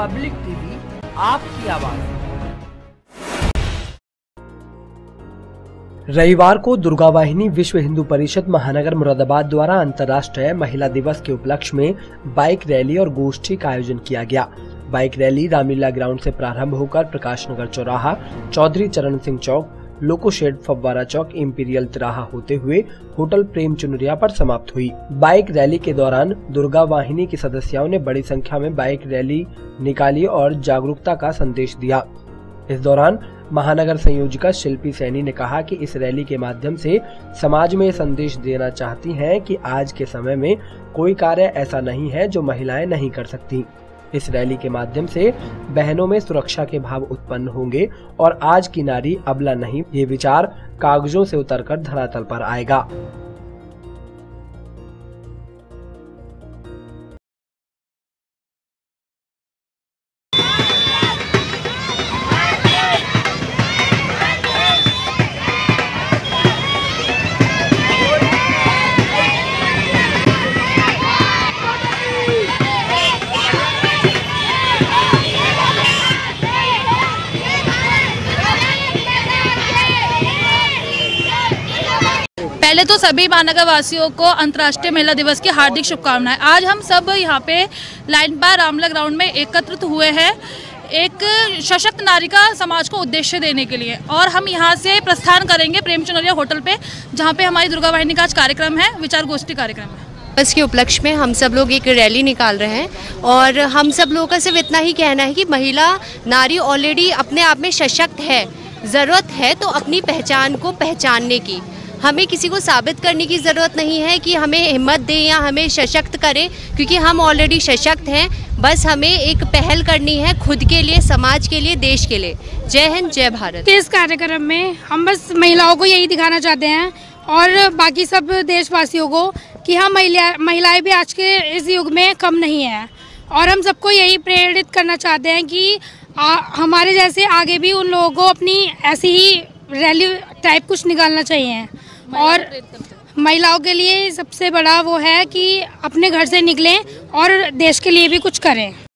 Public TV, आपकी आवाज़। रविवार को दुर्गा वाहिनी विश्व हिंदू परिषद महानगर मुरादाबाद द्वारा अंतर्राष्ट्रीय महिला दिवस के उपलक्ष्य में बाइक रैली और गोष्ठी का आयोजन किया गया। बाइक रैली रामलीला ग्राउंड से प्रारंभ होकर प्रकाश नगर चौराहा, चौधरी चरण सिंह चौक लोको शेड फव्वारा चौक इम्पीरियल तिराहा होते हुए होटल प्रेम चुनरिया पर समाप्त हुई। बाइक रैली के दौरान दुर्गा वाहिनी की सदस्यों ने बड़ी संख्या में बाइक रैली निकाली और जागरूकता का संदेश दिया। इस दौरान महानगर संयोजिका शिल्पी सैनी ने कहा कि इस रैली के माध्यम से समाज में संदेश देना चाहती हैं कि आज के समय में कोई कार्य ऐसा नहीं है जो महिलाएँ नहीं कर सकती। इस रैली के माध्यम से बहनों में सुरक्षा के भाव उत्पन्न होंगे और आज की नारी अबला नहीं, ये विचार कागजों से उतरकर धरातल पर आएगा। तो सभी महानगर वासियों को अंतर्राष्ट्रीय महिला दिवस की हार्दिक शुभकामनाएँ। आज हम सब यहाँ पे लाइन बार रामला ग्राउंड में एकत्रित हुए हैं एक सशक्त नारी का समाज को उद्देश्य देने के लिए। और हम यहाँ से प्रस्थान करेंगे प्रेम चुनरिया होटल पे, जहाँ पे हमारी दुर्गा वाहिनी का आज कार्यक्रम है, विचार गोष्ठी कार्यक्रम है। बस के उपलक्ष्य में हम सब लोग एक रैली निकाल रहे हैं और हम सब लोगों का सिर्फ़ इतना ही कहना है कि महिला, नारी ऑलरेडी अपने आप में सशक्त है, ज़रूरत है तो अपनी पहचान को पहचानने की। हमें किसी को साबित करने की ज़रूरत नहीं है कि हमें हिम्मत दें या हमें सशक्त करें क्योंकि हम ऑलरेडी सशक्त हैं। बस हमें एक पहल करनी है खुद के लिए समाज के लिए देश के लिए। जय हिंद जय भारत। इस कार्यक्रम में हम बस महिलाओं को यही दिखाना चाहते हैं और बाकी सब देशवासियों को कि हाँ महिला महिलाएँ भी आज के इस युग में कम नहीं है। और हम सबको यही प्रेरित करना चाहते हैं कि आ, हमारे जैसे आगे भी उन लोगों को अपनी ऐसी ही रैली टाइप कुछ निकालना चाहिए। और महिलाओं के लिए सबसे बड़ा वो है कि अपने घर से निकलें और देश के लिए भी कुछ करें।